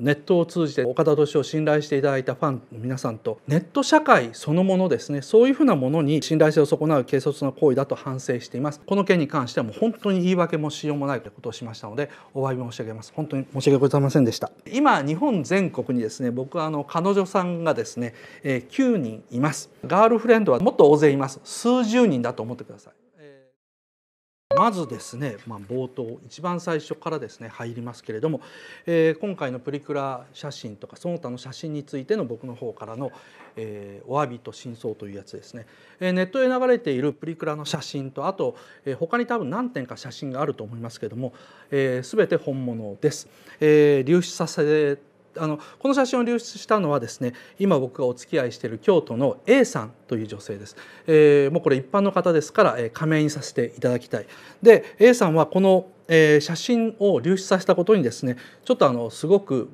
ネットを通じて岡田斗司を信頼していただいたファンの皆さんとネット社会そのものですねそういうふうなものに信頼性を損なう軽率な行為だと反省していますこの件に関してはもう本当に言い訳もしようもないということをしましたのでお詫び申し上げます。本当に申し訳ございませんでした。今日本全国にですね僕はあの彼女さんがですね、え、9人います。ガールフレンドはもっと大勢います。数十人だと思ってください。まずですね、まあ、冒頭一番最初からですね入りますけれども、えー、今回のプリクラ写真とかその他の写真についての僕の方からの、えー、お詫びと真相というやつですね、えー、ネットで流れているプリクラの写真とあと、えー、他に多分何点か写真があると思いますけれども、えー、全て本物です、えー、流出させあのこの写真を流出したのはですね今僕がお付き合いしている京都の A さんという女性です、えー、もうこれ一般の方ですから、えー、仮名にさせていただきたい。で A さんはこの、えー、写真を流出させたことにですねちょっとあのすごく、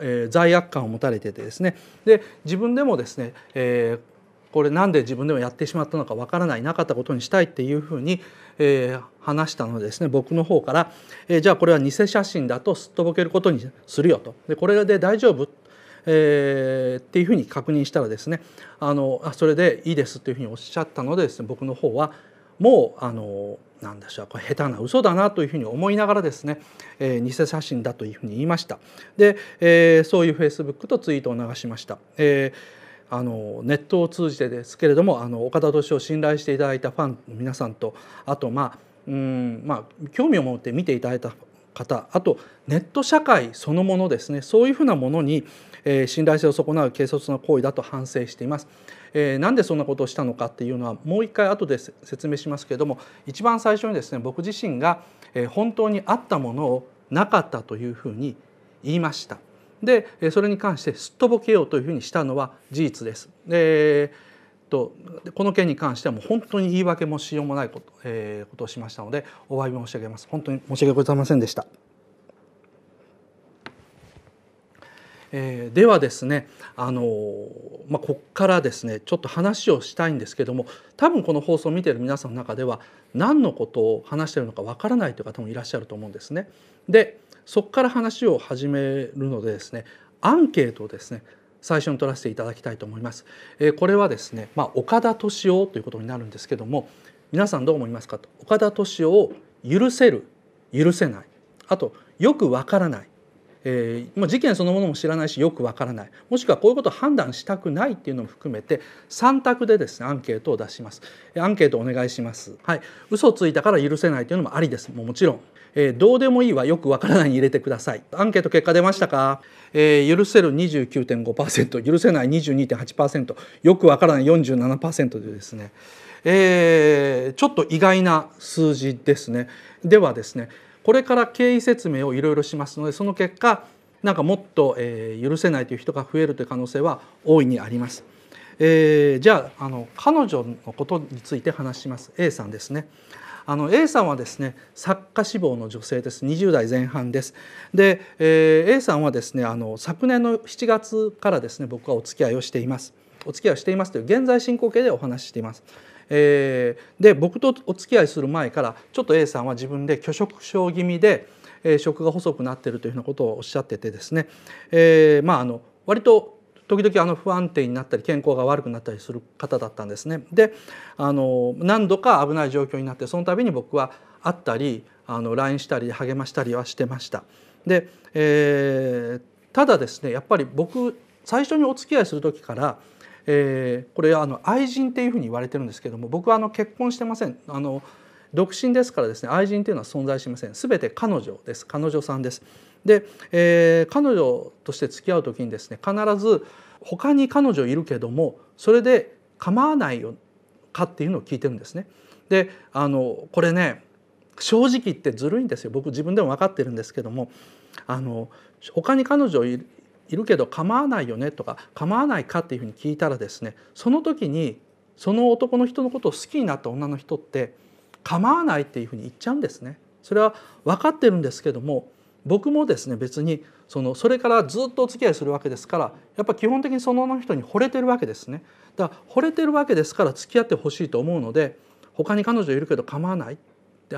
えー、罪悪感を持たれててですね。で自分でもですね、えー、これなんで自分でもやってしまったのかわからないなかったことにしたいっていうふうに、えー、話したのでですね。僕の方から、えー、じゃあこれは偽写真だとすっとぼけることにするよと。でこれで大丈夫？えー、っていうふうに確認したらですねあのあそれでいいですっていうふうにおっしゃったのでですね僕の方はもうあのなんでしょうこれ下手な嘘だなというふうに思いながらですね、えー、偽写真だというふうに言いました。で、えー、そういうフェイスブックとツイートを流しました。えーあのネットを通じてですけれどもあの岡田斗司を信頼していただいたファンの皆さんとあとまあうんまあ興味を持って見ていただいた方あとネット社会そのものですねそういうふうなものに、えー、信頼性を損なう軽率な行為だと反省しています。えー、なんでそんなことをしたのかっていうのはもう一回後で説明しますけれども一番最初にですね僕自身が、えー、本当にあったものをなかったというふうに言いました。でそれに関してすっとぼけようというふうにしたのは事実です。えー、とこの件に関してはもう本当に言い訳もしようもないこと,、えー、ことをしましたのでお詫び申し上げます本当に申し訳ございませんでした。えー、ではですねあの、まあ、ここからですねちょっと話をしたいんですけども多分この放送を見ている皆さんの中では何のことを話しているのかわからないという方もいらっしゃると思うんですね。でそこから話を始めるのでですねアンケートをですね最初に取らせていただきたいと思います。えこれはですね、まあ、岡田敏夫ということになるんですけども皆さんどう思いますかと岡田敏夫を許せる許せないあとよくわからないえー、事件そのものも知らないしよくわからない。もしくはこういうことを判断したくないっていうのも含めて3択でですねアンケートを出します。アンケートお願いします。はい。嘘ついたから許せないというのもありです。もうもちろん。えー、どうでもいいはよくわからないに入れてください。アンケート結果出ましたか、えー、許せる29.5%許せない22.8%よくわからない47%でですね、えー、ちょっと意外な数字ですね。ではですねこれから経緯説明をいろいろしますのでその結果なんかもっと、えー、許せないという人が増えるという可能性は大いにあります。えー、じゃああの彼女のことについて話します。A さんですね。あの A さんはですね作家志望の女性です。20代前半です。で、えー、A さんはですねあの昨年の7月からですね僕はお付き合いをしています。お付き合いをしていますという現在進行形でお話ししています。えー、で僕とお付き合いする前からちょっと A さんは自分で拒食症気味で、えー、食が細くなってるというようなことをおっしゃっててですね、えー、まああの割と時々あの不安定になったり健康が悪くなったりする方だったんですね。であの何度か危ない状況になってその度に僕は会ったりあの LINE したり励ましたりはしてました。で、えー、ただですねやっぱり僕最初にお付き合いする時からえー、これあの愛人っていうふうに言われてるんですけども僕はあの結婚してません。あの独身ですからですね愛人っていうのは存在しません。全て彼女です。彼女さんです。で、えー、彼女として付き合う時にですね必ず他に彼女いるけどもそれで構わないよかっていうのを聞いてるんですね。であのこれね正直言ってずるいんですよ。僕自分でも分かってるんですけどもあの他に彼女いいるけど構わないよねとか構わないかっていうふうに聞いたらですねその時にその男の人のことを好きになった女の人って構わないっていうふうに言っちゃうんですね。それは分かってるんですけども僕もですね別にそのそれからずっとお付き合いするわけですからやっぱ基本的にその人に惚れてるわけですね。だから惚れてるわけですから付き合ってほしいと思うので他に彼女いるけど構わない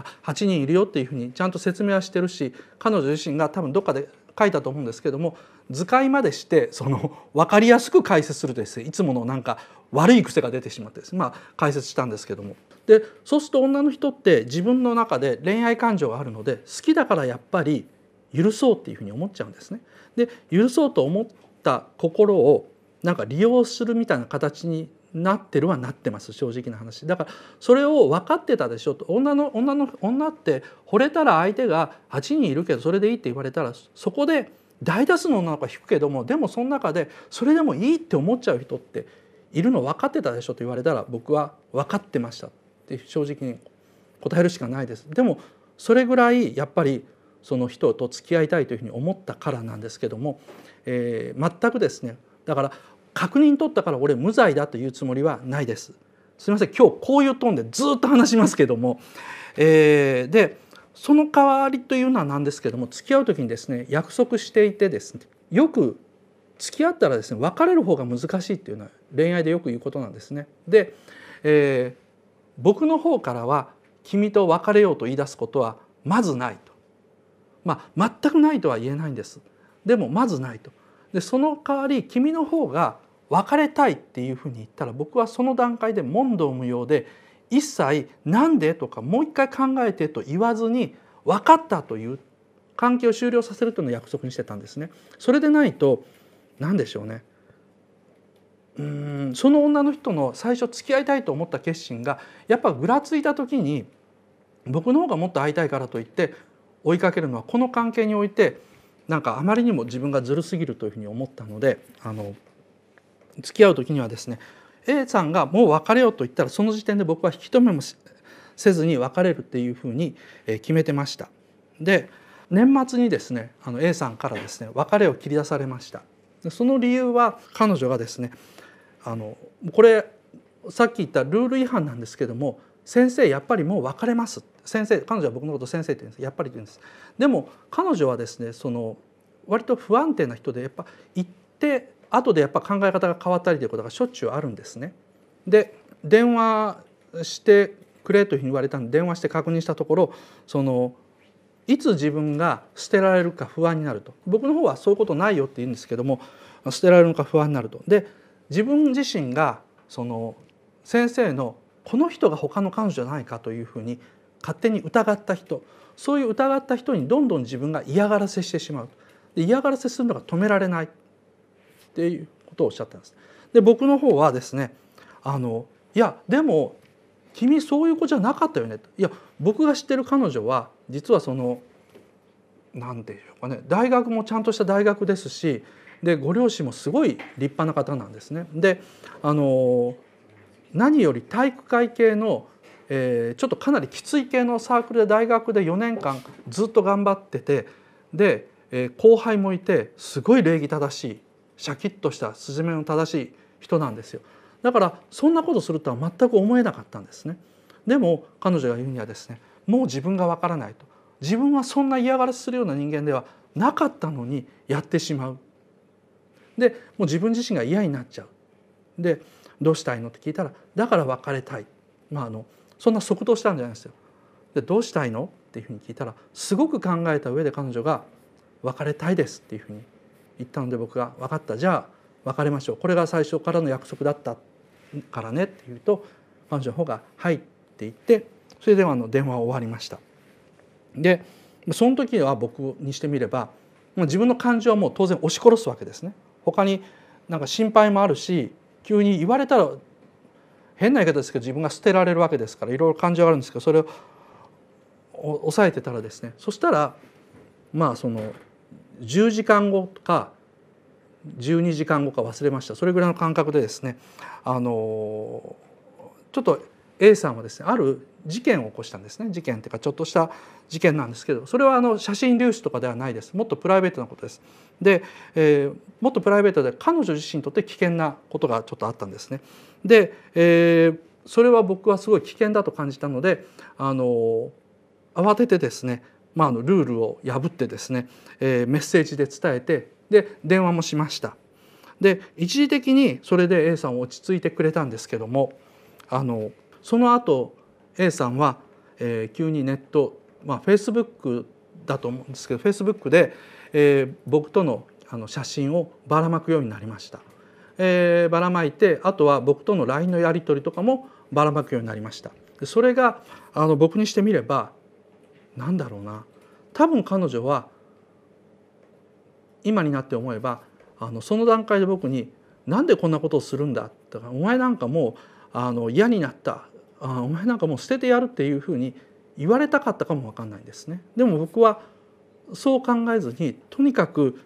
8人いるよっていうふうにちゃんと説明はしてるし彼女自身が多分どっかで書いたと思うんですけども図解までしてその分かりやすく解説するとですねいつものなんか悪い癖が出てしまってですねまあ解説したんですけどもでそうすると女の人って自分の中で恋愛感情があるので好きだからやっぱり許そうっていうふうに思っちゃうんですね。で許そうと思った心をなんか利用するみたいな形になってるはなってます正直な話。だからそれを分かってたでしょと。女の女の女って惚れたら相手が8人いるけどそれでいいって言われたらそこで大多数の女の子は引くけどもでもその中でそれでもいいって思っちゃう人っているの分かってたでしょと言われたら僕は分かってましたって正直に答えるしかないです。でもそれぐらいやっぱりその人と付き合いたいというふうに思ったからなんですけども、えー、全くですね。だから確認取ったから俺無罪だというつもりはないです。すみません今日こういうトーンでずっと話しますけども、えー、でその代わりというのは何ですけども付き合う時にですね約束していてですねよく付き合ったらですね別れる方が難しいっていうのは恋愛でよく言うことなんですね。で、えー、僕の方からは君と別れようと言い出すことはまずないと。まあ全くないとは言えないんです。でもまずないと。でその代わり君の方が別れたいっていうふうに言ったら僕はその段階で問答無用で一切「なんで?」とかもう一回考えてと言わずに「分かった」という関係を終了させるというのを約束にしてたんですね。それでないと何でしょうねうんその女の人の最初付き合いたいと思った決心がやっぱぐらついた時に僕の方がもっと会いたいからといって追いかけるのはこの関係においてなんかあまりにも自分がずるすぎるというふうに思ったのであの付き合う時にはですね A さんがもう別れようと言ったらその時点で僕は引き止めもせずに別れるっていうふうに決めてました。で年末にですねあの A さんからですね別れを切り出されました。その理由は彼女がですねあのこれさっき言ったルール違反なんですけども先生やっぱりもう別れます先生彼女は僕のこと先生って言うんですやっぱりって言うんですでも彼女はですねその割と不安定な人でやっぱ行って後でやっぱ考え方が変わったりということがしょっちゅうあるんですね。で電話してくれというふうに言われたんで電話して確認したところそのいつ自分が捨てられるか不安になると僕の方はそういうことないよって言うんですけども捨てられるのか不安になると。で自分自身がその先生のこの人が他の彼女じゃないかというふうに勝手に疑った人そういう疑った人にどんどん自分が嫌がらせしてしまうで嫌がらせするのが止められないっていうことをおっしゃったんです。で僕の方はですねあのいやでも君そういう子じゃなかったよねいや僕が知ってる彼女は実はその何て言うかね大学もちゃんとした大学ですしでご両親もすごい立派な方なんですね。であの何より体育会系の、えー、ちょっとかなりきつい系のサークルで大学で4年間ずっと頑張っててで、えー、後輩もいてすごい礼儀正しいシャキッとした筋目の正しい人なんですよ。だからそんなことするとは全く思えなかったんですね。でも彼女が言うにはですねもう自分がわからないと自分はそんな嫌がらせするような人間ではなかったのにやってしまう。でもう自分自身が嫌になっちゃう。でどうしたいのって聞いたらだから別れたい、まあ、あのそんな即答したんじゃないですよ。でどうしたいのっていうふうに聞いたらすごく考えた上で彼女が「別れたいです」っていうふうに言ったので僕が「分かったじゃあ別れましょうこれが最初からの約束だったからね」って言うと彼女の方が「はい」って言ってそれではあの電話は終わりました。でその時は僕にしてみれば自分の感情はもう当然押し殺すわけですね。他になんか心配もあるし急に言われたら変な言い方ですけど自分が捨てられるわけですからいろいろ感情があるんですけどそれを抑えてたらですねそしたらまあその10時間後か12時間後か忘れましたそれぐらいの感覚でですねあのちょっと A さんはですねある事件を起こしたんですね事件っていうかちょっとした事件なんですけどそれはあの写真流出とかではないですもっとプライベートなことです。で、えー、もっとプライベートで彼女自身にとって危険なことがちょっとあったんですね。で、えー、それは僕はすごい危険だと感じたのであの慌ててですね、まあ、あのルールを破ってですね、えー、メッセージで伝えてで電話もしました。で一時的にそれで A さん落ち着いてくれたんですけどもあのその後 A さんは、えー、急にネットまあフェイスブックだと思うんですけどフェイスブックで、えー、僕とのあの写真をばらまくようになりました。えー、ばらまいてあとは僕との LINE のやり取りとかもばらまくようになりました。それがあの僕にしてみればなんだろうな多分彼女は今になって思えばあのその段階で僕に「なんでこんなことをするんだ」とか「お前なんかもうあの嫌になったあお前なんかもう捨ててやる」っていうふうに言われたかったかも分かんないんですね。でも僕はそう考えずにとにかく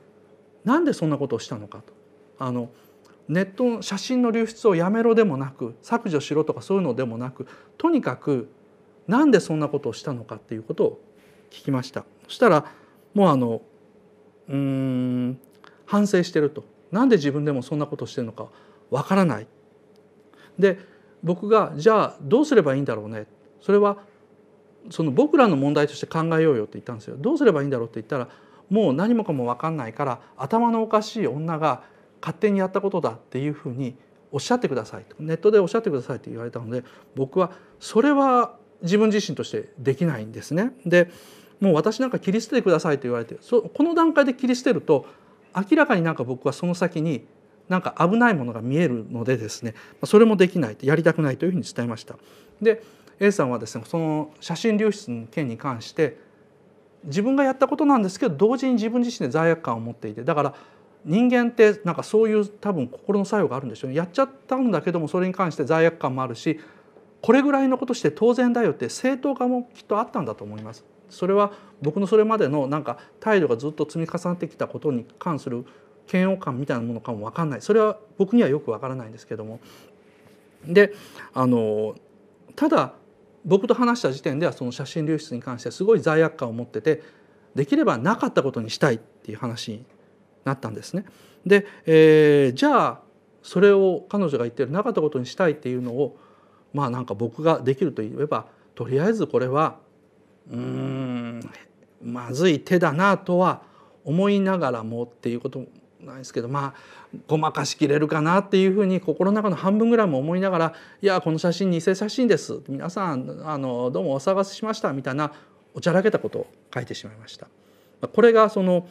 なんでそんなことをしたのかと。あのネットの写真の流出をやめろでもなく削除しろとかそういうのでもなくとにかくなんでそんなことをしたのかっていうことを聞きました。そしたらもうあのうん反省してると。なんで自分でもそんなことをしてるのかわからない。で僕がじゃあどうすればいいんだろうね。それはその僕らの問題として考えようよって言ったんですよ。どうすればいいんだろうって言ったらもう何もかも分かんないから頭のおかしい女が勝手にやったことだっていうふうにおっしゃってくださいと。ネットでおっしゃってくださいって言われたので僕はそれは自分自身としてできないんですね。でもう私なんか切り捨ててくださいと言われてそこの段階で切り捨てると明らかになんか僕はその先になんか危ないものが見えるのでですねそれもできないやりたくないというふうに伝えました。で A さんはですねその写真流出の件に関して自分がやったことなんですけど同時に自分自身で罪悪感を持っていてだから人間ってなんかそういう多分心の作用があるんでしょうねやっちゃったんだけどもそれに関して罪悪感もあるしこれぐらいのことして当然だよって正当化もきっとあったんだと思います。それは僕のそれまでのなんか態度がずっと積み重なってきたことに関する嫌悪感みたいなものかも分かんないそれは僕にはよく分からないんですけどもであのただ僕と話した時点ではその写真流出に関してすごい罪悪感を持っててできればなかったことにしたいっていう話になったんですね。で、えー、じゃあそれを彼女が言ってるなかったことにしたいっていうのをまあなんか僕ができると言えばとりあえずこれはうんまずい手だなとは思いながらもっていうことなんですけどまあごまかしきれるかなっていうふうに心の中の半分ぐらいも思いながら「いやこの写真偽写真です皆さんあのどうもお探せしました」みたいなおちゃらけたことを書いてしまいました。これがその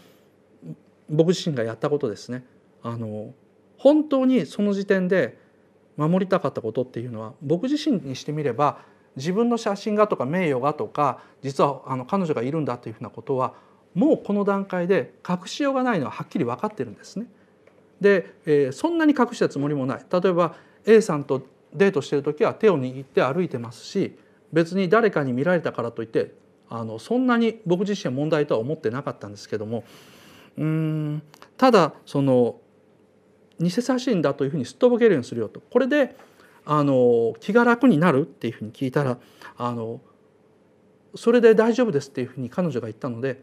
僕自身がやったことですねあの本当にその時点で守りたかったことっていうのは僕自身にしてみれば自分の写真がとか名誉がとか実はあの彼女がいるんだというふうなことはもうこの段階で隠しようがないのははっきり分かってるんですね。で、えー、そんなに隠したつもりもない例えば A さんとデートしてる時は手を握って歩いてますし別に誰かに見られたからといってあのそんなに僕自身は問題とは思ってなかったんですけどもうんただその偽写真だというふうにすっとぼけるようにするよとこれであの気が楽になるっていうふうに聞いたらあのそれで大丈夫ですっていうふうに彼女が言ったので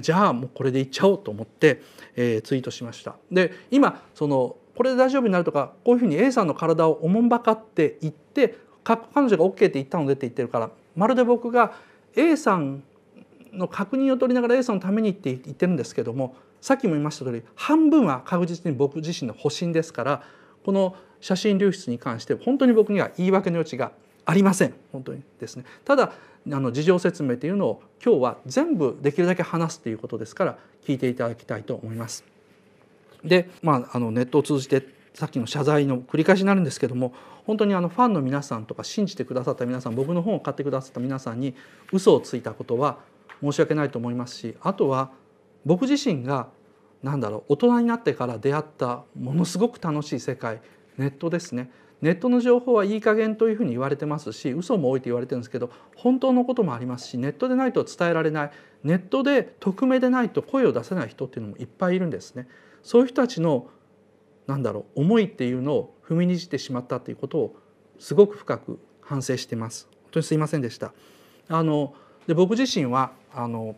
じゃあもうこれでいっちゃおうと思って、えー、ツイートしました。で今そのこれで大丈夫になるとかこういうふうに A さんの体をおもんばかって言って彼女が OK って言ったのでって言ってるからまるで僕が A さんの確認を取りながら A さんのためにって言ってるんですけどもさっきも言いました通り半分は確実に僕自身の保身ですからこの写真流出に関して本当に僕には言い訳の余地がありません本当にですねただあの事情説明というのを今日は全部できるだけ話すということですから聞いていただきたいと思います。で、まあ、あのネットを通じてさっきの謝罪の繰り返しになるんですけども本当にあのファンの皆さんとか信じてくださった皆さん僕の本を買ってくださった皆さんに嘘をついたことは申し訳ないと思いますしあとは僕自身が何だろう大人になってから出会ったものすごく楽しい世界ネットですねネットの情報はいい加減というふうに言われてますし嘘も多いと言われてるんですけど本当のこともありますしネットでないと伝えられないネットで匿名でないと声を出せない人っていうのもいっぱいいるんですね。そういう人たちのなんだろう思いっていうのを踏みにじってしまったということをすごく深く反省しています。本当にすいませんでした。あので僕自身はあの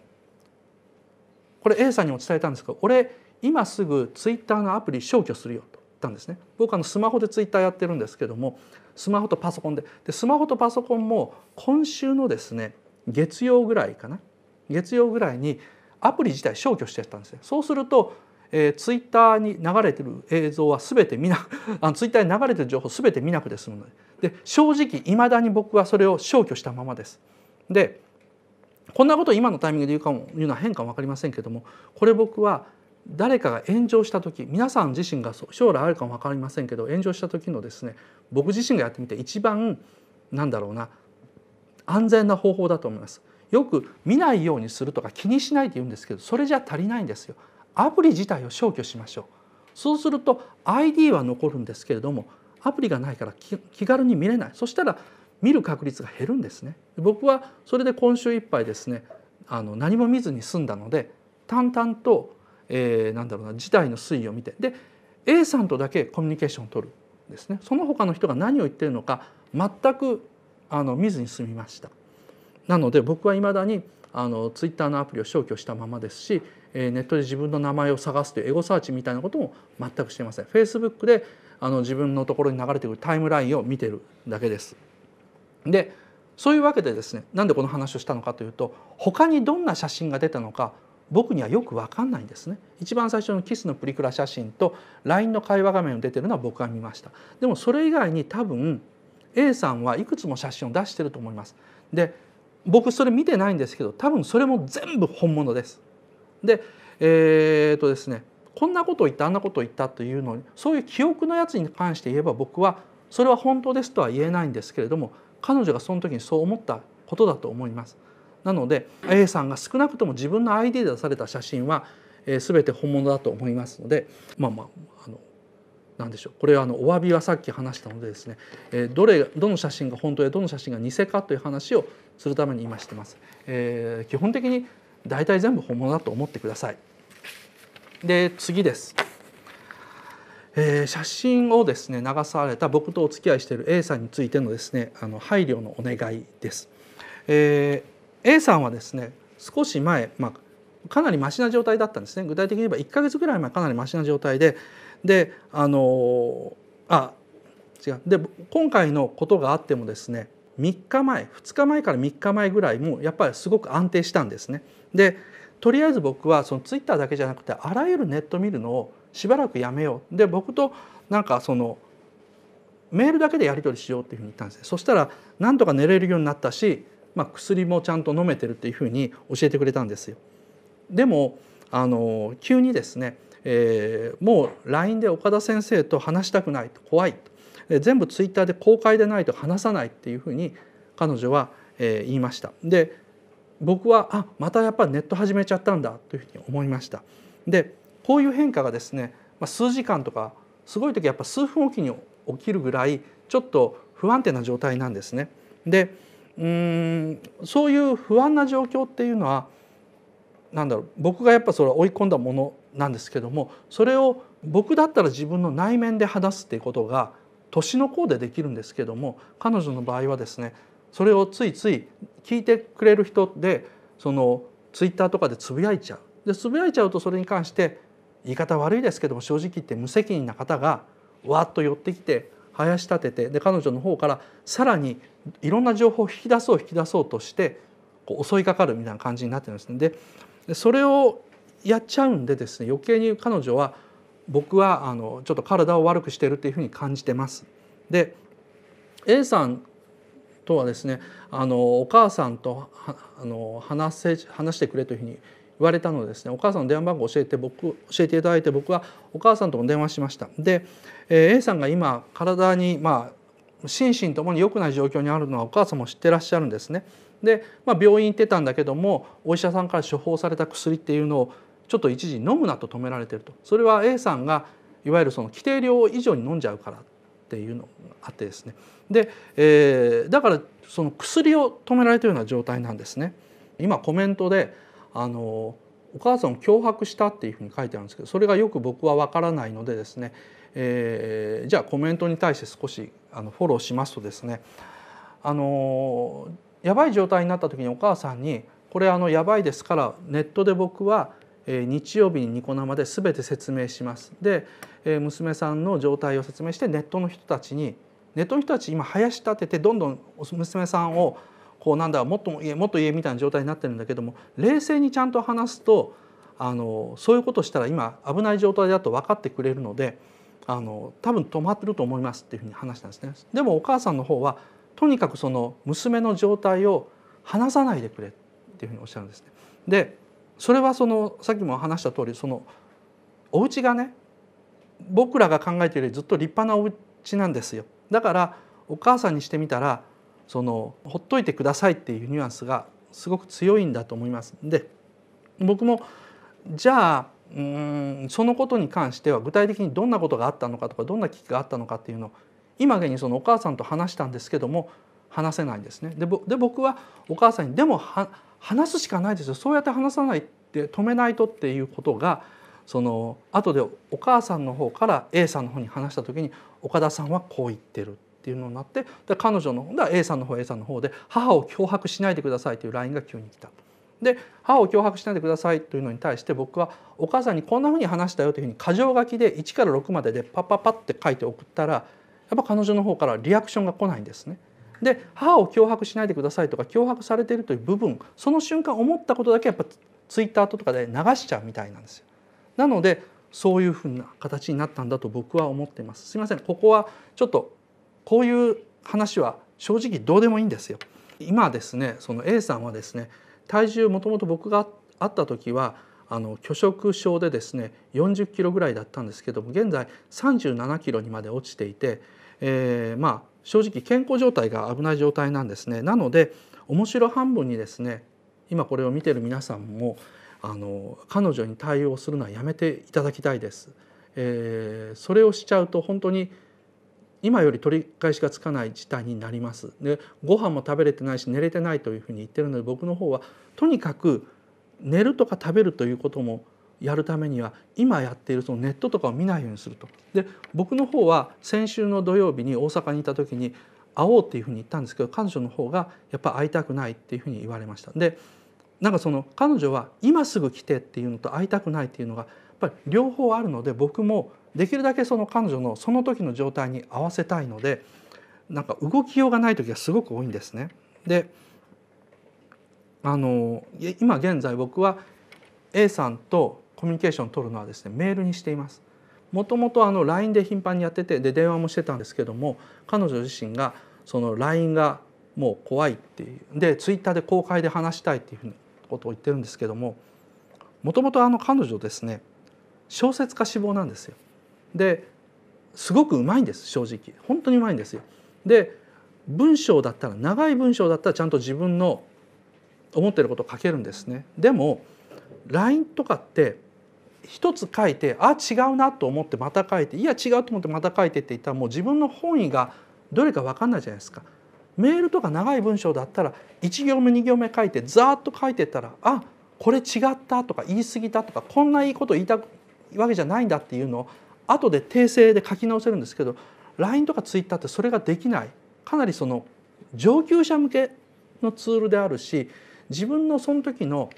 これ A さんにも伝えたんですけど俺今すぐツイッターのアプリ消去するよと言ったんですね。僕あのスマホでツイッターやってるんですけどもスマホとパソコンで。でスマホとパソコンも今週のですね月曜ぐらいかな。月曜ぐらいにアプリ自体消去してたんですね。そうすると、えー、ツイッターに流れてる映像は全て見な あのツイッターに流れてる情報全て見なくて済むので。で正直いまだに僕はそれを消去したままです。でこんなことを今のタイミングで言うかも言うのは変かも分かりませんけどもこれ僕は誰かが炎上した時皆さん自身が将来あるかも分かりませんけど炎上した時のですね僕自身がやってみて一番なんだろうな安全な方法だと思います。よく見ないようにするとか気にしないって言うんですけどそれじゃ足りないんですよ。アプリ自体を消去しましょう。そうすると ID は残るんですけれどもアプリがないから気軽に見れないそしたら見る確率が減るんですね僕はそれで今週いっぱいですねあの何も見ずに済んだので淡々と、えー、なんだろうな事態の推移を見てで A さんとだけコミュニケーションを取るですねその他の人が何を言ってるのか全くあの見ずに済みましたなので僕はいまだにあのツイッターのアプリを消去したままですしネットで自分の名前を探すというエゴサーチみたいなことも全くしていません。Facebook であの自分のところに流れてくるタイムラインを見てるだけです。でそういうわけでですねなんでこの話をしたのかというと他にどんな写真が出たのか僕にはよく分かんないんですね。一番最初のキスのプリクラ写真と LINE の会話画面を出てるのは僕が見ました。でもそれ以外に多分 A さんはいくつも写真を出してると思います。で僕それ見てないんですけど多分それも全部本物です。でえー、っとですねこんなことを言ったあんなことを言ったというのにそういう記憶のやつに関して言えば僕はそれは本当ですとは言えないんですけれども彼女がその時にそう思ったことだと思います。なので A さんが少なくとも自分の ID で出された写真は、えー、全て本物だと思いますのでまあまああの何でしょうこれはあのお詫びはさっき話したのでですね、えー、どれどの写真が本当でどの写真が偽かという話をするために今してます。えー、基本的に大体全部本物だと思ってください。で次です。えー、写真をですね流された僕とお付き合いしている A さんについてのですねあの配慮のお願いです。えー、A さんはですね少し前、まあ、かなりマシな状態だったんですね具体的に言えば1か月ぐらい前かなりマシな状態でであのあ違うで今回のことがあってもですね3日前2日前から3日前ぐらいもやっぱりすごく安定したんですね。でとりあえず僕はそのツイッターだけじゃなくてあらゆるネット見るのをしばらくやめようで僕となんかそのメールだけでやり取りしようっていうふうに言ったんですそしたらなんとか寝れるようになったし、まあ、薬もちゃんと飲めてるっていうふうに教えてくれたんですよ。でもあの急にですね、えー、もう LINE で岡田先生と話したくないと怖いと全部ツイッターで公開でないと話さないっていうふうに彼女は、えー、言いました。で僕はあまたやっぱネット始めちゃったんだというふうに思いました。でこういう変化がですね数時間とかすごい時やっぱ数分おきに起きるぐらいちょっと不安定な状態なんですね。でうんそういう不安な状況っていうのはなんだろう僕がやっぱそれは追い込んだものなんですけどもそれを僕だったら自分の内面で話すっていうことが年の功でできるんですけども彼女の場合はですねそれをついつい聞いてくれる人でそのツイッターとかでつぶやいちゃうでつぶやいちゃうとそれに関して言い方悪いですけども正直言って無責任な方がわっと寄ってきて生やし立ててで彼女の方からさらにいろんな情報を引き出そう引き出そうとしてこう襲いかかるみたいな感じになってるんですね。でそれをやっちゃうんでですね余計に彼女は僕はあのちょっと体を悪くしてるっていうふうに感じてます。で A さんとはですねあのお母さんとあの話せ話してくれというふうに言われたのですね。お母さんの電話番号を教えて僕教えていただいて僕はお母さんとも電話しました。で、えー、A さんが今体にまあ心身ともに良くない状況にあるのはお母さんも知ってらっしゃるんですね。で、まあ、病院行ってたんだけどもお医者さんから処方された薬っていうのをちょっと一時飲むなと止められてると。それは A さんがいわゆるその規定量以上に飲んじゃうからっていうのがあってですね。で、えー、だからその薬を止められたような状態なんですね。今コメントであのお母さんを脅迫したっていうふうに書いてあるんですけどそれがよく僕は分からないのでですね、えー、じゃあコメントに対して少しあのフォローしますとですねあのやばい状態になった時にお母さんに「これあのやばいですからネットで僕は日曜日にニコ生で全て説明します」で娘さんの状態を説明してネットの人たちにネットの人たち今林立ててどんどん娘さんをこうなんだもっと言えもっと言えみたいな状態になってるんだけども冷静にちゃんと話すとあのそういうことしたら今危ない状態だと分かってくれるのであの多分止まってると思いますっていうふうに話したんですね。でもお母さんの方はとにかくその娘の状態を話さないでくれっていうふうにおっしゃるんですね。でそれはそのさっきも話した通りそのお家がね僕らが考えているよりずっと立派なお家なんですよ。だからお母さんにしてみたらそのほっといてくださいっていうニュアンスがすごく強いんだと思います。で僕もじゃあうんそのことに関しては具体的にどんなことがあったのかとかどんな危機があったのかっていうのを今現にそのお母さんと話したんですけども話せないんですね。でで僕はお母さんに「でも話すしかないですよそうやって話さないって止めないと」っていうことがその後でお母さんの方から A さんの方に話した時に岡田さんはこう言ってるっていうのになってで彼女の方で A さんの方 A さんの方で「母を脅迫しないでください」という LINE が急に来た。で母を脅迫しないでくださいというのに対して僕はお母さんにこんなふうに話したよというふうに箇条書きで1から6まででパッパッパッって書いて送ったらやっぱ彼女の方からリアクションが来ないんですね。で母を脅迫しないでくださいとか脅迫されているという部分その瞬間思ったことだけやっぱツイッターとかで流しちゃうみたいなんですよ。なのでそういうふうな形になったんだと僕は思っています。すみませんここはちょっとこういう話は正直どうでもいいんですよ。今ですねその A さんはですね体重もともと僕が会った時はあの拒食症でですね40キロぐらいだったんですけども現在37キロにまで落ちていて、えー、まあ正直健康状態が危ない状態なんですね。なので面白半分にですね今これを見てる皆さんもあの彼女に対応するのはやめていただきたいです。えー、それをしちゃうと本当に今より取り返しがつかない事態になります。でご飯も食べれてないし寝れてないというふうに言ってるので僕の方はとにかく寝るとか食べるということもやるためには今やっているそのネットとかを見ないようにすると。で僕の方は先週の土曜日に大阪にいた時に会おうっていうふうに言ったんですけど彼女の方がやっぱ会いたくないっていうふうに言われました。でなんかその彼女は今すぐ来てっていうのと会いたくないっていうのがやっぱり両方あるので僕もできるだけその彼女のその時の状態に合わせたいのでなんか動きようがない時がすごく多いんですね。であの今現在僕は A さんとコミュニケーションを取るのはですねメールにしています。もともとあの LINE で頻繁にやっててで電話もしてたんですけども彼女自身がその LINE がもう怖いっていうで Twitter で公開で話したいっていうふうなことを言ってるんですけどももともとあの彼女ですね小説家志望なんですよ。ですごくうまいんです正直本当にうまいんですよ。で文章だったら長い文章だったらちゃんと自分の思ってることを書けるんですね。でも LINE とかって一つ書いてあ違うなと思ってまた書いていや違うと思ってまた書いてって言ったらもう自分の本意がどれか分かんないじゃないですか。メールとか長い文章だったら1行目2行目書いてザーッと書いてったらあこれ違ったとか言い過ぎたとかこんないいこと言いたわけじゃないんだっていうのを後で訂正で書き直せるんですけど LINE とか Twitter ってそれができないかなりその上級者向けのツールであるし自分のその時の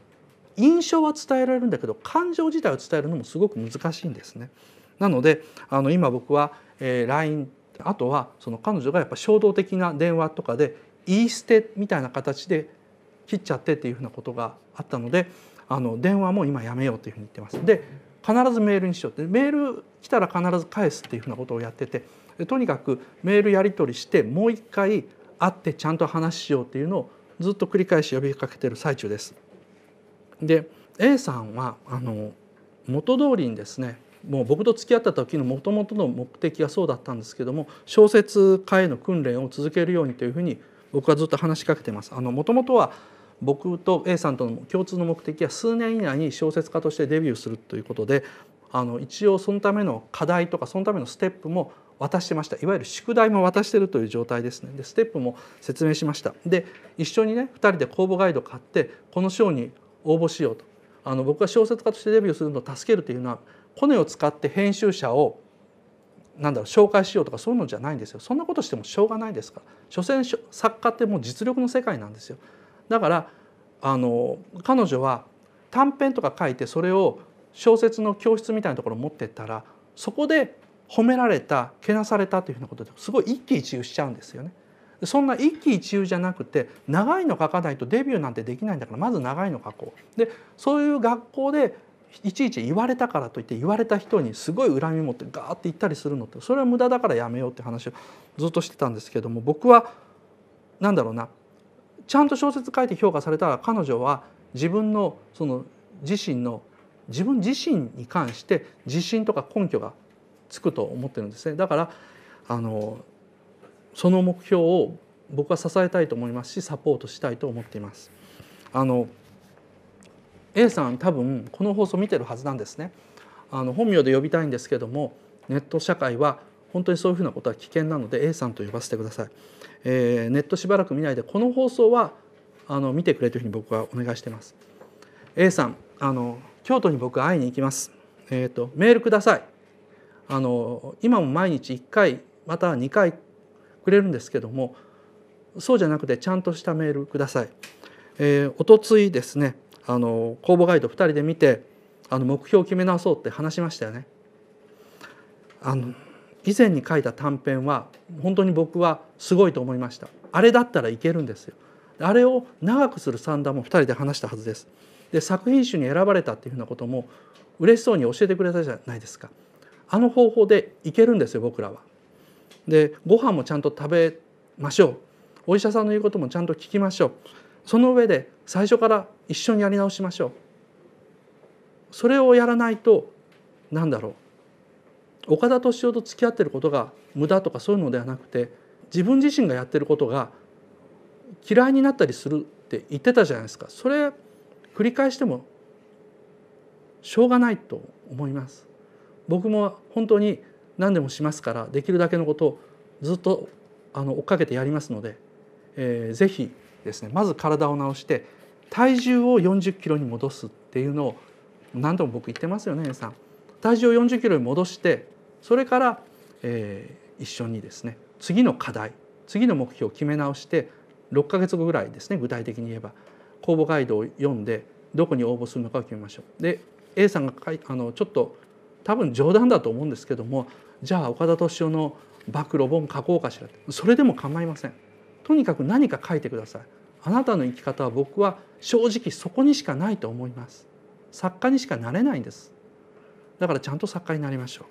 印象は伝えられるんだけど感情自体を伝えるのもすごく難しいんですね。なのであの今僕は、えー、LINE あとはその彼女がやっぱ衝動的な電話とかで言い捨てみたいな形で切っちゃってっていうふうなことがあったのであの電話も今やめようというふうに言ってます。で必ずメールにしようってメール来たら必ず返すっていうふうなことをやっててとにかくメールやり取りしてもう一回会ってちゃんと話しようっていうのをずっと繰り返し呼びかけてる最中です。で A さんはあの元通りにですねもう僕と付き合った時のもともとの目的がそうだったんですけども小説家への訓練を続けるようにというふうに僕はずっと話しかけてます。もともとは僕と A さんとの共通の目的は数年以内に小説家としてデビューするということであの一応そのための課題とかそのためのステップも渡してました。いわゆる宿題も渡してるという状態ですね。でステップも説明しました。で一緒にね2人で公募ガイド買ってこの賞に応募しようと。あの僕が小説家としてデビューするのを助けるというのはコネを使って編集者をなんだろう紹介しようとかそういうのじゃないんですよ。そんなことしてもしょうがないですから。所詮作家ってもう実力の世界なんですよ。だからあの彼女は短編とか書いてそれを小説の教室みたいなところ持ってったらそこで褒められたけなされたというふうなことですごい一喜一憂しちゃうんですよね。そんな一喜一憂じゃなくて長いの書かないとデビューなんてできないんだからまず長いの書こう。でそういう学校でいちいち言われたからといって言われた人にすごい恨み持ってガーって言ったりするのってそれは無駄だからやめようって話をずっとしてたんですけども僕は何だろうなちゃんと小説書いて評価されたら彼女は自分のその自身の自分自身に関して自信とか根拠がつくと思ってるんですねだからあのその目標を僕は支えたいと思いますしサポートしたいと思っています。あの A さん多分この放送見てるはずなんですね。あの本名で呼びたいんですけどもネット社会は本当にそういうふうなことは危険なので A さんと呼ばせてください。えー、ネットしばらく見ないでこの放送はあの見てくれというふうに僕はお願いしています。A さんあの京都に僕会いに行きます。えっ、ー、とメールください。あの今も毎日1回または2回くれるんですけどもそうじゃなくてちゃんとしたメールください。えー、おとついですねあの公募ガイド2人で見てあの目標を決め直そうって話しましたよね。あの以前に書いた短編は本当に僕はすごいと思いました。あれだったらいけるんですよ。あれを長くする算段も2人で話したはずです。で作品集に選ばれたっていうふうなことも嬉しそうに教えてくれたじゃないですか。あの方法でいけるんですよ僕らは。でご飯もちゃんと食べましょうお医者さんの言うこともちゃんと聞きましょうその上で最初から一緒にやり直しましょうそれをやらないと何だろう岡田敏夫と付き合ってることが無駄とかそういうのではなくて自分自身がやってることが嫌いになったりするって言ってたじゃないですかそれ繰り返してもしょうがないと思います僕も本当に何でもしますからできるだけのことをずっとあの追っかけてやりますので、えー、ぜひですねまず体を治して体重を40キロに戻すっていうのを何度も僕言ってますよねさん。体重を40キロに戻してそれから、えー、一緒にですね次の課題次の目標を決め直して6ヶ月後ぐらいですね具体的に言えば公募ガイドを読んでどこに応募するのかを決めましょう。で A さんがかいあのちょっと多分冗談だと思うんですけどもじゃあ岡田敏夫の暴露本書こうかしらそれでも構いません。とにかく何か書いてください。あなたの生き方は僕は正直そこにしかないと思います。作家にしかなれないんです。だからちゃんと作家になりましょう、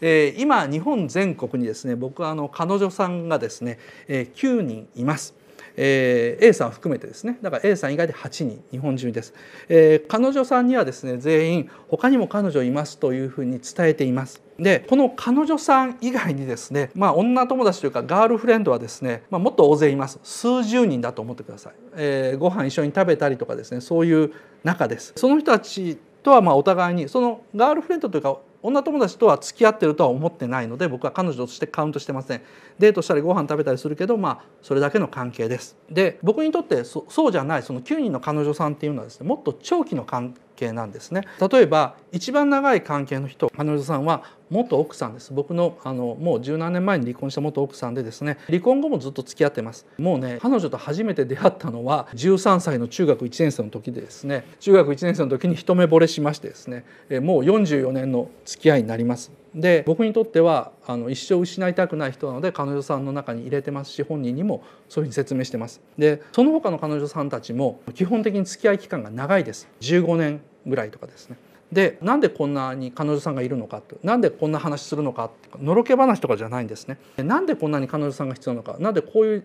えー、今日本全国にですね僕はあの彼女さんがですね、えー、9人います。えー、A さん含めてですね。だから A さん以外で8人日本中です、えー、彼女さんにはですね全員他にも彼女いますというふうに伝えています。でこの彼女さん以外にですねまあ女友達というかガールフレンドはですね、まあ、もっと大勢います。数十人だと思ってください、えー、ご飯一緒に食べたりとかですねそういう仲です。その人たちとはまあお互いにそのガールフレンドというか女友達とは付き合ってるとは思ってないので僕は彼女としてカウントしてません。デートしたりご飯食べたりするけどまあそれだけの関係です。で僕にとってそうじゃないその9人の彼女さんっていうのはですねもっと長期の関係なんですね。例えば一番長い関係の人彼女さんは元奥さんです。僕のあのもう十何年前に離婚した元奥さんでですね離婚後もずっと付き合ってます。もうね彼女と初めて出会ったのは13歳の中学1年生の時でですね中学1年生の時に一目惚れしましてですねもう44年の付き合いになります。で僕にとってはあの一生失いたくない人なので彼女さんの中に入れてますし本人にもそういうふうに説明してます。でその他の彼女さんたちも基本的に付き合い期間が長いです。15年ぐらいとかですね。でなんでこんなに彼女さんがいるのかなんでこんな話するのかのろけ話とかじゃないんですね。なんでこんなに彼女さんが必要なのかなんでこういう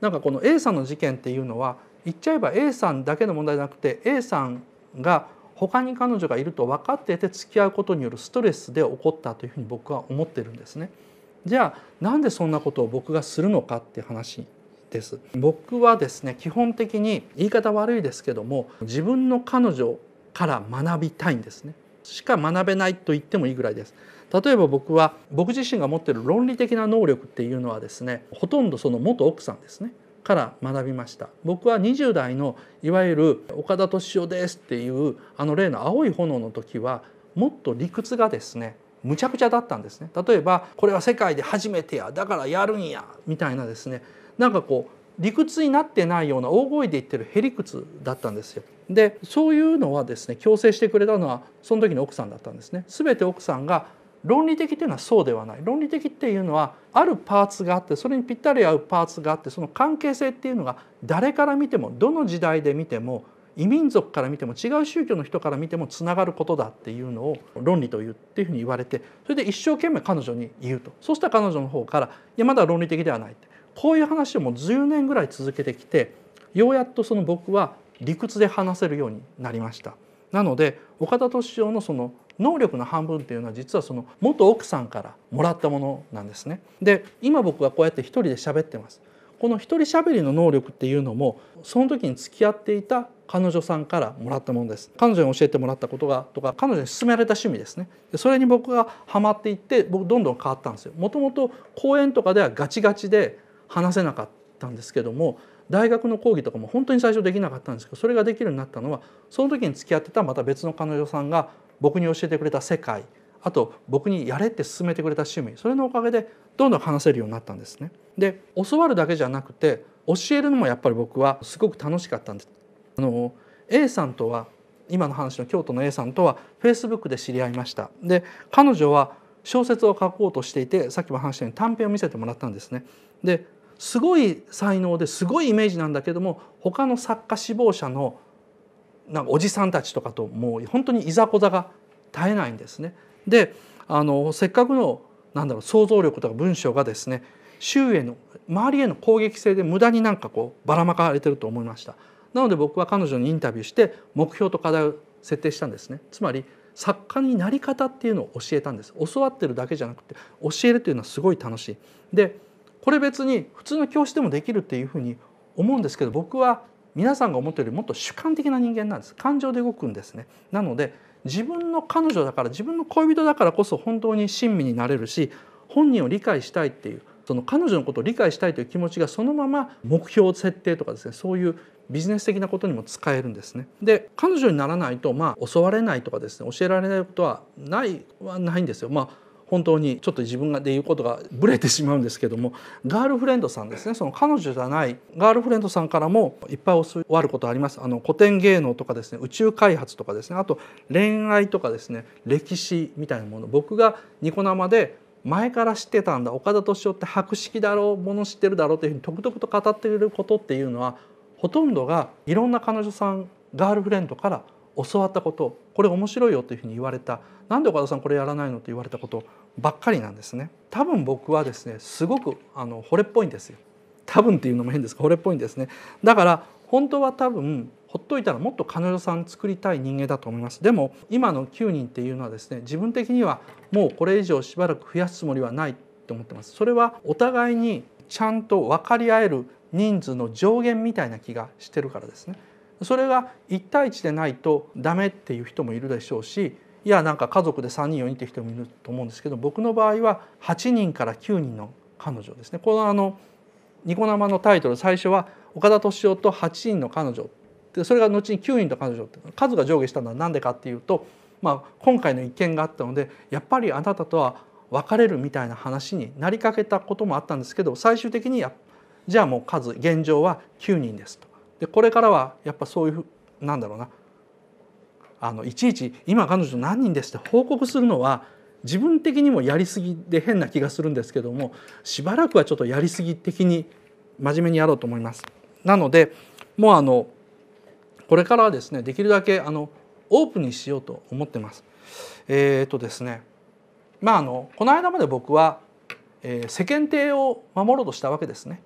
なんかこの A さんの事件っていうのは言っちゃえば A さんだけの問題じゃなくて A さんが他に彼女がいると分かっていて付き合うことによるストレスで起こったというふうに僕は思ってるんですね。じゃあなんでそんなことを僕がするのかっていう話です。僕はですね基本的に言い方悪いですけども自分の彼女から学びたいんですね。しか学べないと言ってもいいぐらいです。例えば僕は僕自身が持っている論理的な能力っていうのはですねほとんどその元奥さんですねから学びました僕は20代のいわゆる岡田敏夫ですっていうあの例の青い炎の時はもっと理屈がですねむちゃくちゃだったんですね例えばこれは世界で初めてやだからやるんやみたいなですねなんかこう理屈になってないような大声で言ってるへりくつだったんですよ。でそういうのはですね強制してくれたのはその時の奥さんだったんですね。全て奥さんが論理的っていうのはそうではない。論理的っていうのはあるパーツがあってそれにぴったり合うパーツがあってその関係性っていうのが誰から見てもどの時代で見ても異民族から見ても違う宗教の人から見てもつながることだっていうのを論理というっていうふうに言われてそれで一生懸命彼女に言うと。そうしたら彼女の方から「いやまだ論理的ではない」って。こういう話をもう10年ぐらい続けてきてようやっとその僕は理屈で話せるようになりました。なので岡田敏夫のその能力の半分っていうのは実はその元奥さんからもらったものなんですね。で今僕はこうやって一人で喋ってます。この一人喋りの能力っていうのもその時に付き合っていた彼女さんからもらったものです。彼女に教えてもらったことがとか彼女に勧められた趣味ですね。でそれに僕がハマっていって僕どんどん変わったんですよ。もともと講演とかではガチガチで話せなかったんですけども大学の講義とかも本当に最初できなかったんですけどそれができるようになったのはその時に付き合ってたまた別の彼女さんが僕に教えてくれた世界あと僕にやれって勧めてくれた趣味それのおかげでどんどん話せるようになったんですね。で教わるだけじゃなくて教えるのもやっぱり僕はすごく楽しかったんです。あの A さんとは今の話の京都の A さんとはフェイスブックで知り合いました。で彼女は小説を書こうとしていてさっきも話したように短編を見せてもらったんですね。ですごい才能ですごいイメージなんだけども他の作家志望者のなんかおじさんたちとかともう本当にいざこざが絶えないんですね。であのせっかくのなんだろう想像力とか文章がですね周囲への周りへの攻撃性で無駄になんかこうばらまかれてると思いました。なので僕は彼女にインタビューして目標と課題を設定したんですね。つまり作家になり方っていうのを教えたんです。教わってるだけじゃなくて教えるっていうのはすごい楽しい。でこれ別に普通の教師でもできるっていうふうに思うんですけど僕は皆さんが思ってるよりもっと主観的な人間なんです感情で動くんですねなので自分の彼女だから自分の恋人だからこそ本当に親身になれるし本人を理解したいっていうその彼女のことを理解したいという気持ちがそのまま目標設定とかですねそういうビジネス的なことにも使えるんですね。で彼女にならないとまあ教われないとかですね教えられないことはないはないんですよ。まあ本当にちょっと自分がで言うことがブレてしまうんですけどもガールフレンドさんですね。その彼女じゃないガールフレンドさんからもいっぱい教わることあります。あの古典芸能とかですね宇宙開発とかですねあと恋愛とかですね。歴史みたいなもの僕がニコ生で前から知ってたんだ岡田敏夫って博識だろうもの知ってるだろうというふうにとくとくと語っていることっていうのはほとんどがいろんな彼女さんガールフレンドから教わったことこれ面白いよというふうに言われた。なんで岡田さんこれやらないのって言われたことばっかりなんですね。多分僕はですねすごくあの惚れっぽいんですよ。多分っていうのも変ですが惚れっぽいんですね。だから本当は多分ほっといたらもっと彼女さん作りたい人間だと思います。でも今の9人っていうのはですね自分的にはもうこれ以上しばらく増やすつもりはないと思ってます。それはお互いにちゃんと分かり合える人数の上限みたいな気がしてるからですね。それが1対1でないとダメっていう人もいるでしょうしいやなんか家族で3人4人って人もいると思うんですけど僕の場合は8人から9人の彼女ですねこのあのニコ生のタイトル最初は岡田敏夫と8人の彼女でそれが後に9人と彼女って数が上下したのは何でかっていうと、まあ、今回の一件があったのでやっぱりあなたとは別れるみたいな話になりかけたこともあったんですけど最終的にじゃあもう数現状は9人ですと。でこれからはやっぱそういうなんだろうなあのいちいち今彼女何人ですって報告するのは自分的にもやりすぎで変な気がするんですけどもしばらくはちょっとやりすぎ的に真面目にやろうと思います。なのでもうあのこれからはですねできるだけあのオープンにしようと思ってます。えー、とですねまああのこの間まで僕は、えー、世間体を守ろうとしたわけですね。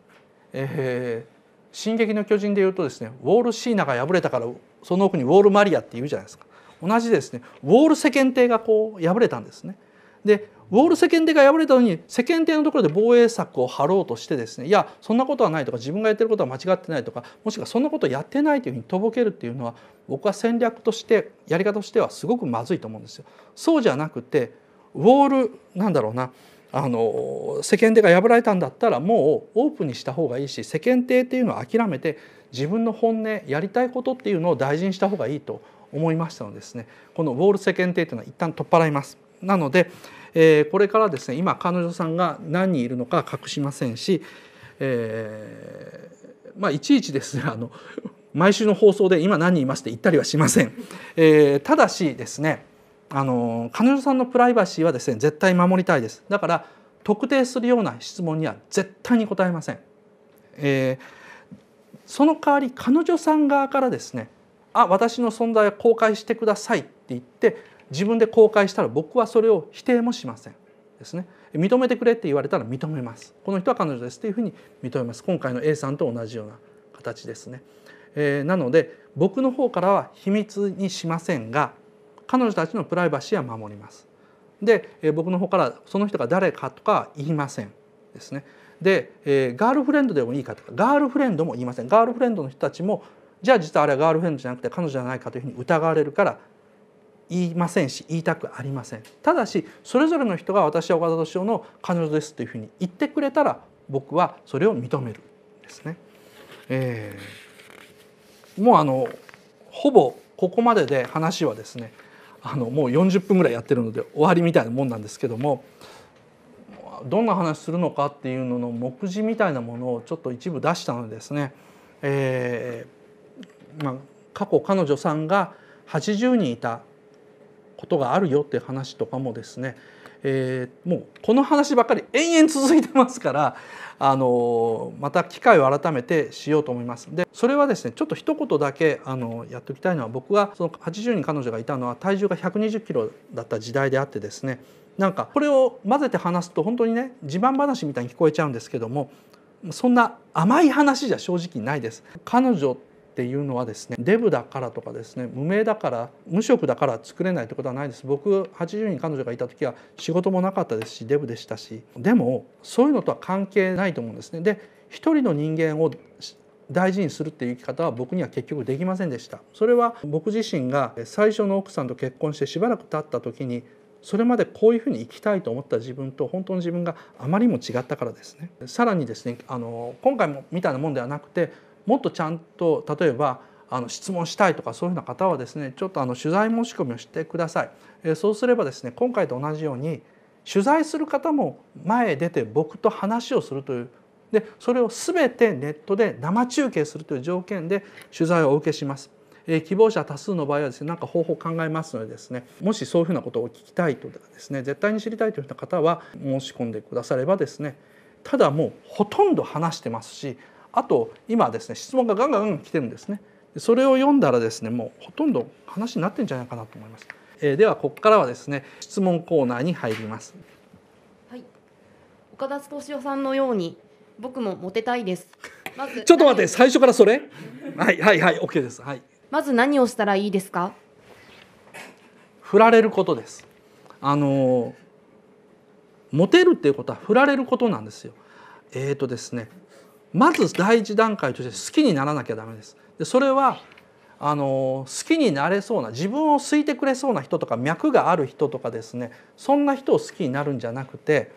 えー、進撃の巨人でいうとですねウォール・シーナが敗れたからその奥にウォール・マリアっていうじゃないですか同じですねウォール世間体がこう敗れたんですね。でウォール世間体が敗れたのに世間体のところで防衛策を張ろうとしてですねいやそんなことはないとか自分がやってることは間違ってないとかもしくはそんなことやってないというふうにとぼけるっていうのは僕は戦略としてやり方としてはすごくまずいと思うんですよ。そうじゃなくてウォールなんだろうなあの世間体が破られたんだったらもうオープンにした方がいいし世間体っていうのを諦めて自分の本音やりたいことっていうのを大事にした方がいいと思いましたのでですねこのウォール世間体というのは一旦取っ払います。なので、えー、これからですね今彼女さんが何人いるのか隠しませんし、えー、まあいちいちですねあの毎週の放送で今何人いますって言ったりはしません。えー、ただしですねあの彼女さんのプライバシーはですね絶対守りたいです。だから特定するような質問には絶対に答えません、えー、その代わり彼女さん側からですねあ私の存在を公開してくださいって言って自分で公開したら僕はそれを否定もしません。ですね。認めてくれって言われたら認めます。この人は彼女ですっていうふうに認めます。今回の A さんと同じような形ですね、えー、なので僕の方からは秘密にしませんが彼女たちのプライバシーは守ります。で、え僕の方からその人が誰かとか言いませんですね。で、えー、ガールフレンドでもいいかとかガールフレンドも言いませんガールフレンドの人たちもじゃあ実はあれはガールフレンドじゃなくて彼女じゃないかというふうに疑われるから言いませんし言いたくありませんただしそれぞれの人が私は岡田敏夫の彼女ですというふうに言ってくれたら僕はそれを認めるですね。えー、もうあのほぼここまでで話はですねあのもう40分ぐらいやってるので終わりみたいなもんなんですけどもどんな話するのかっていうのの目次みたいなものをちょっと一部出したのでですね、えーまあ、過去彼女さんが80人いたことがあるよっていう話とかもですね、えー、もうこの話ばっかり延々続いてますからあのまた機会を改めてしようと思います。でそれはですねちょっと一言だけあのやっておきたいのは僕はその80人彼女がいたのは体重が120キロだった時代であってですねなんかこれを混ぜて話すと本当にね自慢話みたいに聞こえちゃうんですけどもそんな甘い話じゃ正直ないです。彼女っていうのはですねデブだからとかですね無名だから無職だから作れないってことはないです。僕80人彼女がいた時は仕事もなかったですしデブでしたしでもそういうのとは関係ないと思うんですね。で一人の人間を大事にするっていう生き方は僕には結局できませんでした。それは僕自身が最初の奥さんと結婚してしばらく経った時にそれまでこういうふうに生きたいと思った自分と本当の自分があまりにも違ったからですね。さらにですねあの今回もみたいなもんではなくてもっとちゃんと例えばあの質問したいとかそういうような方はですねちょっとあの取材申し込みをしてください。えそうすればですね今回と同じように取材する方も前へ出て僕と話をするというでそれを全てネットで生中継するという条件で取材をお受けします。え希望者多数の場合はですね何か方法を考えますのでですねもしそういうふうなことを聞きたいとですね絶対に知りたいという方は申し込んでくださればですねただもうほとんど話してますしあと今ですね質問がガンガンガン来てるんですね。それを読んだらですねもうほとんど話になってんじゃないかなと思います、えー、ではここからはですね質問コーナーに入ります。はい。岡田敏夫さんのように僕もモテたいです。まず ちょっと待って最初からそれ？はいはいはい OK です。はい。まず何をしたらいいですか？振られることです。あのモテるっていうことは振られることなんですよ。えっ、ー、とですねまず第一段階として好きにならなきゃダメです。でそれはあの好きになれそうな自分を好いてくれそうな人とか脈がある人とかですねそんな人を好きになるんじゃなくて、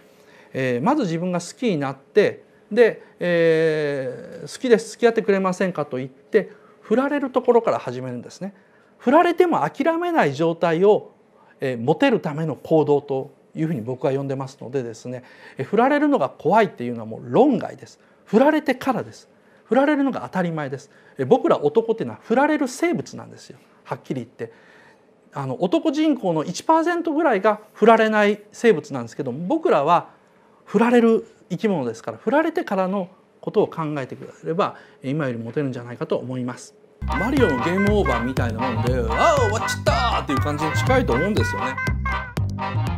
えー、まず自分が好きになってで、えー、好きです付き合ってくれませんかと言って振られるところから始めるんですね。振られても諦めない状態を、えー、持てるための行動というふうに僕は呼んでますのでですね振られるのが怖いっていうのはもう論外です。振られてからです振られるのが当たり前です僕ら男っていうのは振られる生物なんですよはっきり言ってあの男人口の1%ぐらいが振られない生物なんですけど僕らは振られる生き物ですから振られてからのことを考えてくれれば今よりモテるんじゃないかと思います。マリオのゲームオーバーみたいなもんで「ああ終わっちゃった!」っていう感じに近いと思うんですよね。